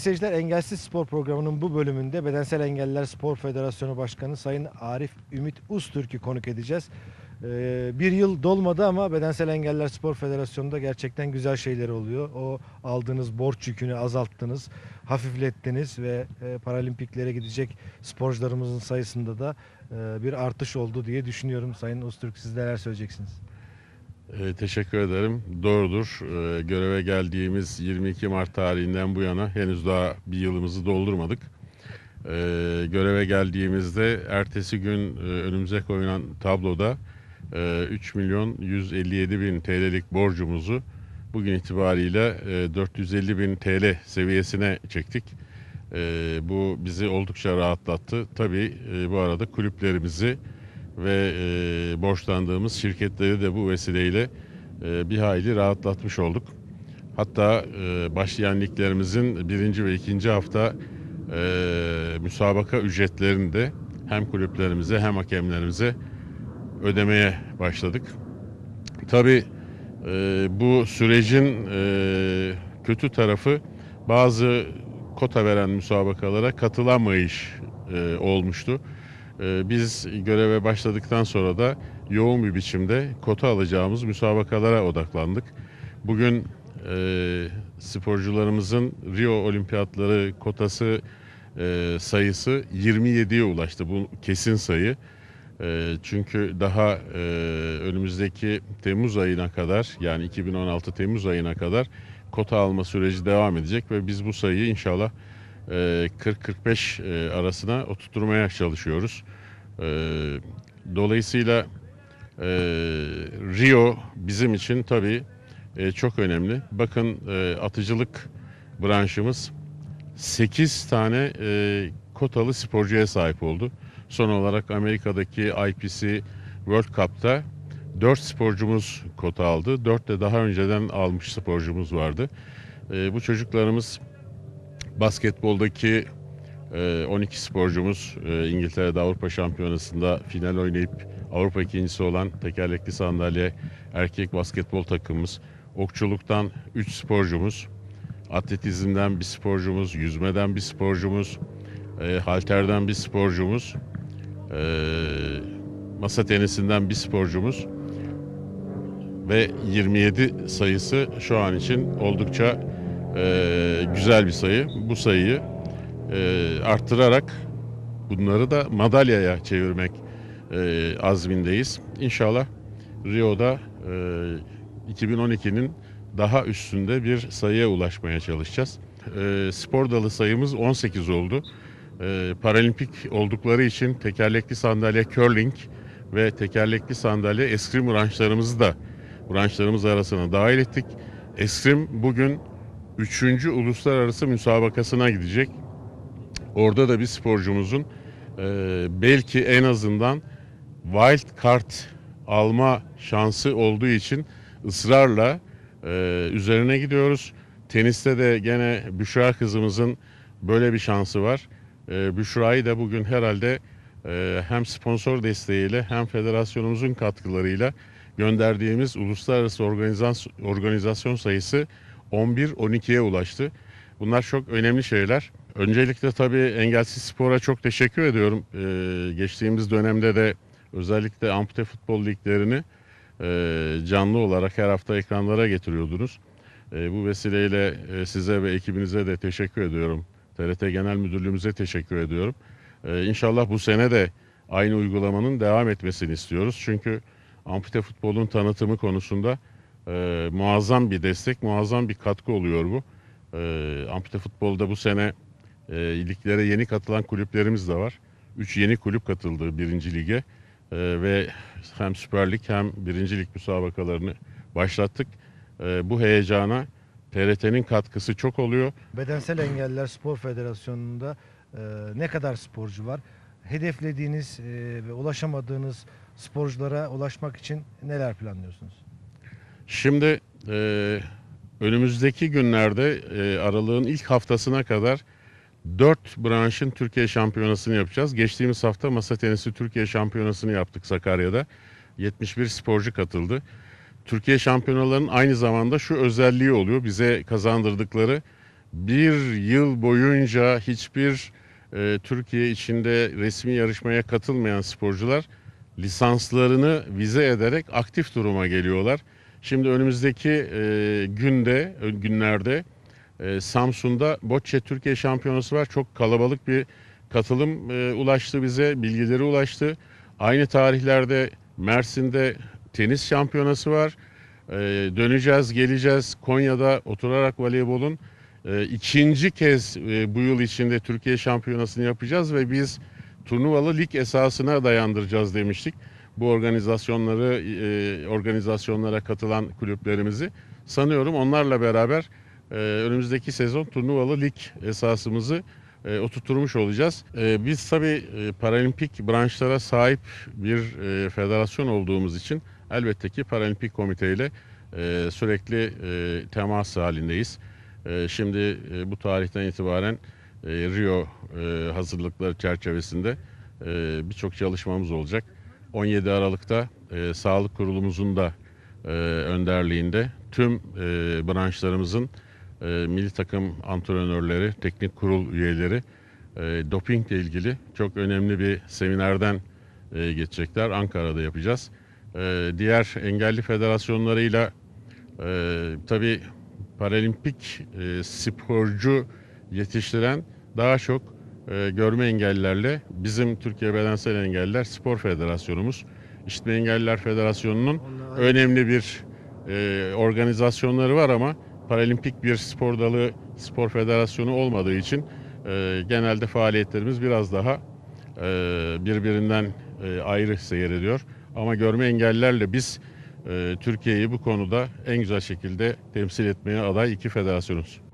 Seyirciler Engelsiz Spor programının bu bölümünde Bedensel Engelliler Spor Federasyonu Başkanı Sayın Arif Ümit Uztürk'ü konuk edeceğiz. Ee, bir yıl dolmadı ama Bedensel Engelliler Spor Federasyonu'nda gerçekten güzel şeyler oluyor. O aldığınız borç yükünü azalttınız, hafiflettiniz ve e, paralimpiklere gidecek sporcularımızın sayısında da e, bir artış oldu diye düşünüyorum. Sayın Uztürk siz neler söyleyeceksiniz? Ee, teşekkür ederim. Doğrudur. Ee, göreve geldiğimiz 22 Mart tarihinden bu yana henüz daha bir yılımızı doldurmadık. Ee, göreve geldiğimizde ertesi gün e, önümüze koyulan tabloda e, 3 milyon 157 bin TL'lik borcumuzu bugün itibariyle e, 450 bin TL seviyesine çektik. E, bu bizi oldukça rahatlattı. Tabii e, bu arada kulüplerimizi ve e, borçlandığımız şirketleri de bu vesileyle e, bir hayli rahatlatmış olduk. Hatta e, başlayan liglerimizin birinci ve ikinci hafta e, müsabaka ücretlerini de hem kulüplerimize hem hakemlerimize ödemeye başladık. Tabii e, bu sürecin e, kötü tarafı bazı kota veren müsabakalara katılamayış e, olmuştu. Ee, Biz göreve başladıktan sonra da yoğun bir biçimde kota alacağımız müsabakalara odaklandık. Bugün e, sporcularımızın Rio Olimpiyatları kotası e, sayısı 27'ye ulaştı. Bu kesin sayı. E, çünkü daha e, önümüzdeki Temmuz ayına kadar yani 2016 Temmuz ayına kadar kota alma süreci devam edecek ve biz bu sayıyı inşallah 40-45 e, arasına oturtmaya çalışıyoruz. E, Dolayısıyla e, Rio bizim için tabii çok önemli. Bakın atıcılık branşımız 8 tane kotalı sporcuya sahip oldu. Son olarak Amerika'daki IPC World Cup'ta 4 sporcumuz kota aldı. 4 de daha önceden almış sporcumuz vardı. E, bu çocuklarımız basketboldaki e, 12 sporcumuz e, İngiltere'de Avrupa Şampiyonası'nda final oynayıp Avrupa ikincisi olan tekerlekli sandalye erkek basketbol takımımız. Okçuluktan 3 sporcumuz, atletizmden bir sporcumuz, yüzmeden bir sporcumuz, e, halterden bir sporcumuz, e, masa tenisinden bir sporcumuz ve 27 sayısı şu an için oldukça e, güzel bir sayı. Bu sayıyı e, arttırarak bunları da madalyaya çevirmek e, azmindeyiz. İnşallah Rio'da e, 2012'nin daha üstünde bir sayıya ulaşmaya çalışacağız. E, spor dalı sayımız 18 oldu. E, paralimpik oldukları için tekerlekli sandalye curling ve tekerlekli sandalye eskrim branşlarımızı da branşlarımız arasına dahil ettik. Eskrim bugün 3. uluslararası müsabakasına gidecek. Orada da bir sporcumuzun e, belki en azından wild card alma şansı olduğu için ısrarla e, üzerine gidiyoruz. Teniste de gene Büşra kızımızın böyle bir şansı var. E, Büşra'yı da bugün herhalde e, hem sponsor desteğiyle hem federasyonumuzun katkılarıyla gönderdiğimiz uluslararası organizasyon, organizasyon sayısı 11-12'ye ulaştı. Bunlar çok önemli şeyler. Öncelikle tabii Engelsiz Spor'a çok teşekkür ediyorum. Ee, geçtiğimiz dönemde de özellikle ampute futbol liglerini e, canlı olarak her hafta ekranlara getiriyordunuz. E, bu vesileyle e, size ve ekibinize de teşekkür ediyorum. TRT Genel Müdürlüğümüze teşekkür ediyorum. E, inşallah bu sene de aynı uygulamanın devam etmesini istiyoruz. Çünkü ampute futbolun tanıtımı konusunda e, muazzam bir destek, muazzam bir katkı oluyor bu. E, ampute futbolda bu sene e, liglere yeni katılan kulüplerimiz de var. Üç yeni kulüp katıldı birinci lige E, ve hem Süper Lig hem birinci lig müsabakalarını başlattık. E, bu heyecana TRT'nin katkısı çok oluyor. Bedensel Engelliler Spor Federasyonu'nda e, ne kadar sporcu var? Hedeflediğiniz e, ve ulaşamadığınız sporculara ulaşmak için neler planlıyorsunuz? Şimdi e, önümüzdeki günlerde e, aralığın ilk haftasına kadar 4 branşın Türkiye şampiyonasını yapacağız. Geçtiğimiz hafta masa tenisi Türkiye şampiyonasını yaptık Sakarya'da. 71 sporcu katıldı. Türkiye şampiyonalarının aynı zamanda şu özelliği oluyor. Bize kazandırdıkları bir yıl boyunca hiçbir e, Türkiye içinde resmi yarışmaya katılmayan sporcular lisanslarını vize ederek aktif duruma geliyorlar. Şimdi önümüzdeki e, günde, günlerde e, Samsun'da Bocce Türkiye Şampiyonası var. Çok kalabalık bir katılım e, ulaştı bize, bilgileri ulaştı. Aynı tarihlerde Mersin'de tenis şampiyonası var. E, döneceğiz, geleceğiz. Konya'da oturarak voleybolun e, ikinci kez e, bu yıl içinde Türkiye şampiyonasını yapacağız ve biz turnuvalı lig esasına dayandıracağız demiştik. Bu organizasyonları, e, organizasyonlara katılan kulüplerimizi sanıyorum onlarla beraber e, önümüzdeki sezon turnuvalı lig esasımızı e, oturtmuş olacağız. E, biz tabii e, paralimpik branşlara sahip bir e, federasyon olduğumuz için elbette ki paralimpik komiteyle e, sürekli e, temas halindeyiz. E, şimdi e, bu tarihten itibaren e, Rio e, hazırlıkları çerçevesinde e, birçok çalışmamız olacak. 17 Aralık'ta e, Sağlık Kurulumuzun da e, önderliğinde tüm e, branşlarımızın e, milli takım antrenörleri, teknik kurul üyeleri e, dopingle ilgili çok önemli bir seminerden e, geçecekler. Ankara'da yapacağız. E, diğer engelli federasyonlarıyla e, tabii paralimpik e, sporcu yetiştiren daha çok e, görme engellilerle bizim Türkiye Bedensel Engelliler Spor Federasyonumuz, İşitme Engelliler Federasyonu'nun önemli bir e, organizasyonları var ama paralimpik bir spor dalı spor federasyonu olmadığı için e, genelde faaliyetlerimiz biraz daha e, birbirinden e, ayrı seyrediyor. Ama görme engellilerle biz e, Türkiye'yi bu konuda en güzel şekilde temsil etmeye aday iki federasyonuz.